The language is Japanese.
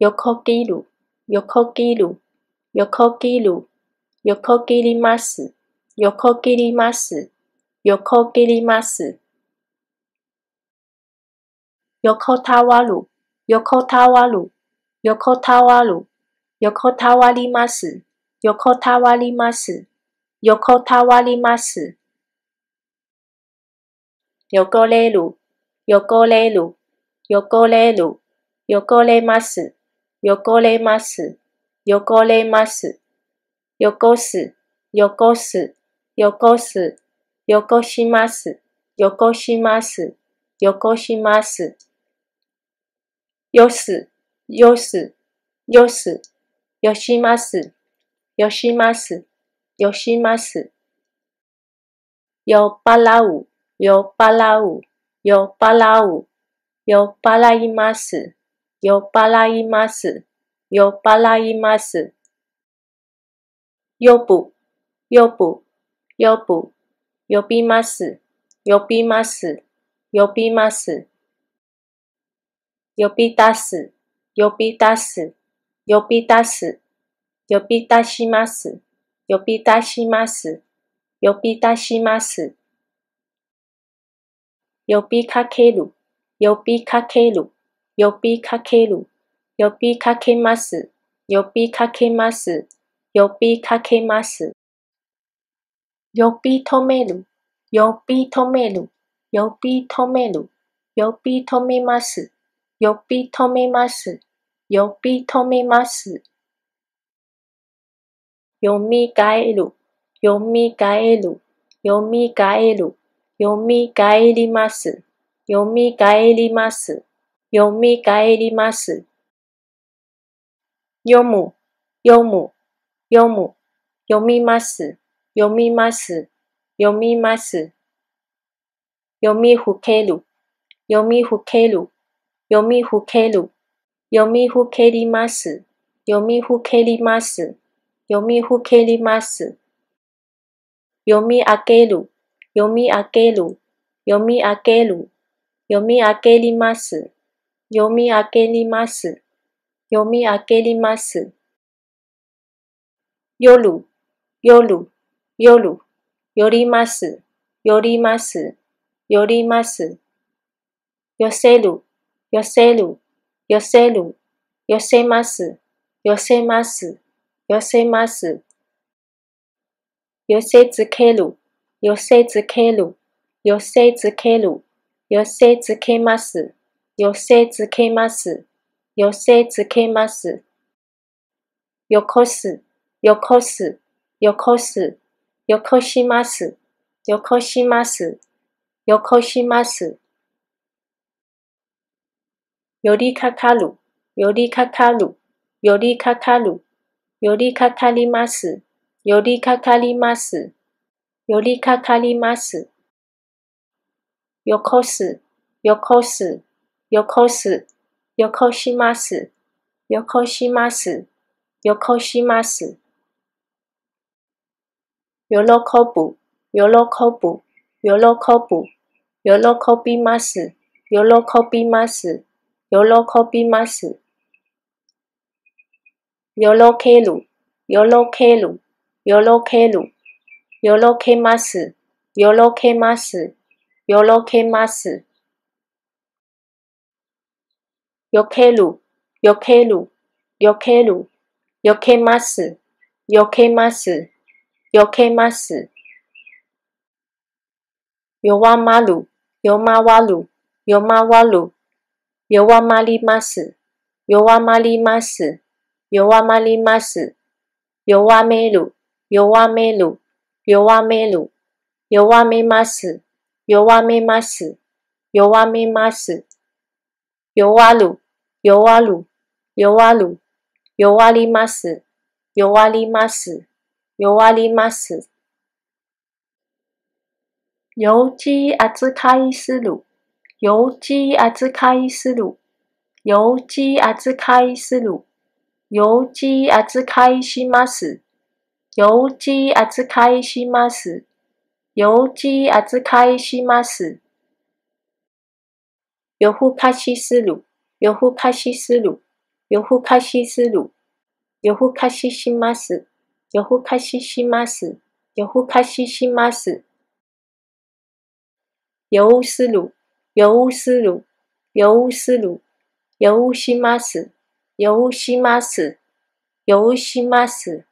横切る、横切る、横切る、横切ります、横切ります、横切ります。横たわる、横たわる、横たわる、横たわります、横たわります、横たわります。汚れる、汚れる、汚れる、汚れます、汚れます、汚れます。よこす、よこす、よこす、よこします、よこします、よこします。よす、よす、よす、よします、よします、よします。酔っ払う、酔っ払う、酔っ払う、酔っ払います、酔っ払います、酔っ払います。呼ぶ、呼ぶ、呼ぶ、呼びます、呼びます、呼びます。呼び出す、呼び出す、呼び出す、呼び出します、呼び出します、呼び出します。呼びかける、呼びかける、呼びかける、呼びかけます、呼びかけます、呼びかけます。呼び止める、呼び止める、呼び止める、呼び止めます。呼び止めます。呼び止めます。読み返る、読み返る、読み返る、読み返ります。読み返ります。読み返ります。読む、読む、読む、読みます、読みます、読みます。読みふける、読みふける、読みふける、読みふけります、読みふけります、読みふけります。読み上げる、読み上げる、読み上げる、読み上げります、読み上げります、読み上げります。夜、夜、夜、寄ります、寄ります、寄ります。寄せる、寄せる、寄せる、寄せます、寄せます、寄せます。寄せつける、寄せつける、寄せつける、寄せつけます、寄せつけます、寄せつけます。よこす、よこす、よこす、よこします、よこします、よこします。寄りかかる、寄りかかる、寄りかかる、寄りかかります、寄りかかります、寄りかかります。よこす、よこす、よこす、よこします、よこします、よこします。喜ぶ、喜ぶ、喜ぶ、喜びます、喜びます。よろこびます。よろける、よろける、よろける、よろけます、よろけます、よろけます。よける、よける、よける、よけます、よけます、よけます。弱まる、弱まる、弱まる。弱まります。弱まります。弱まります。弱める。弱める。弱める。弱めます。弱めます。弱めます。弱る。弱る。弱る。弱ります。弱ります。弱ります。幼児扱いする。幼児扱いする。幼児扱いする。幼児扱いします。幼児扱いします。幼児扱いします。夜更かしする。よふかしする。よふかしする。よふかしします。よふかしします。よふかしします。夜する。夜する。夜する。夜します。夜します。夜します。